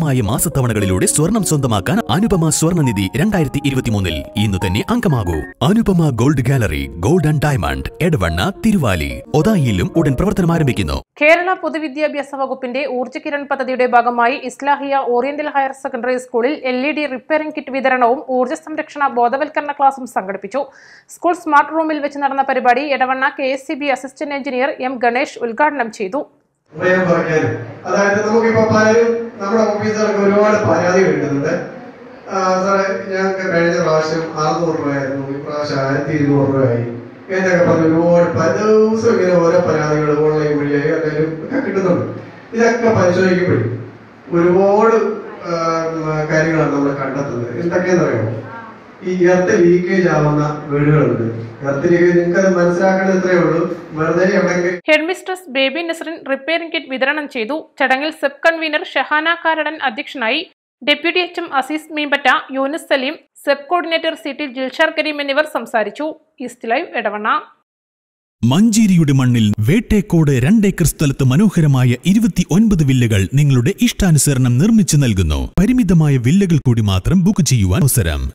മായ മാസത്തവണകളിലൂടെ സ്വർണം സ്വന്തമാക്കാൻ അനുപമ സ്വർണനിധി രണ്ടായിരത്തി ഇരുപത്തിമൂന്നിൽ ഇന്ന് തന്നെ അംഗമാകൂ. Anupama gold gallery gold and diamond Edavanna Thiruvali ഒതായിലും ഉടൻ പ്രവർത്തനം ആരംഭിക്കുന്നു. കേരള പൊതുവിദ്യാഭ്യാസ വകുപ്പിന്റെ ഊർജകിരൺ പദ്ധതിയുടെ ഭാഗമായി ഇസ്ലാഹിയ ഓറിയന്റൽ ഹയർ സെക്കൻഡറി സ്കൂളിൽ L E D repairing kit വിതരണവും ഊർജ സംരക്ഷണ ബോധവൽക്കരണ ക്ലാസും സംഘടിപ്പിച്ചു. സ്കൂൾ സ്മാർട്ട് റൂമിൽ വെച്ച് നടന്ന പരിപാടി Edavanna K assistant engineer M Ganesh ഉദ്ഘാടനം ചെയ്തു. ഉപയോഗം പറഞ്ഞാൽ അതായത് നമുക്കിപ്പോ പലരും നമ്മുടെ ഓഫീസുകൾക്ക് ഒരുപാട് പരാതി കിട്ടുന്നുണ്ട് സാറേ ഞങ്ങൾക്ക് കഴിഞ്ഞ പ്രാവശ്യം അറുന്നൂറ് രൂപയായിരുന്നു. ഈ പ്രാവശ്യം ആയിരത്തി ഇരുന്നൂറ് രൂപയായി. എന്നൊക്കെ പറഞ്ഞ് ഒരുപാട് പല ദിവസം ഇങ്ങനെ ഓരോ പരാതികൾ ഓൺലൈൻ വഴിയായി അല്ലെങ്കിൽ ഒക്കെ കിട്ടുന്നുണ്ട്. ഇതൊക്കെ പരിശോധിക്കുമ്പോഴും ഒരുപാട് കാര്യങ്ങളാണ് നമ്മൾ കണ്ടെത്തുന്നത്. എന്തൊക്കെയാണെന്ന് അറിയാമോ ഈ എർത്ത് ലീക്കേജ് ആവുന്ന വീടുകളുണ്ട്. Headmistress Baby Nasrin repairing kit വിതരണം ചെയ്തു. ചടങ്ങിൽ സബ് കൺവീനർ ഷഹാന കാരടൻ അധ്യക്ഷനായി deputy H M Aziz Meembatta Yunis Saleem sub coordinator C T Jilshar Kareem എന്നിവർ സംസാരിച്ചു. East Live Edavanna. മഞ്ചേരിയുടെ മണ്ണിൽ വേട്ടേക്കോട് രണ്ടേക്കർ സ്ഥലത്ത് മനോഹരമായ ഇരുപത്തി ഒൻപത് വില്ലകൾ നിങ്ങളുടെ ഇഷ്ടാനുസരണം നിർമ്മിച്ചു നൽകുന്നു. പരിമിതമായ വില്ലകൾ കൂടി മാത്രം ബുക്ക് ചെയ്യുവാൻ അവസരം.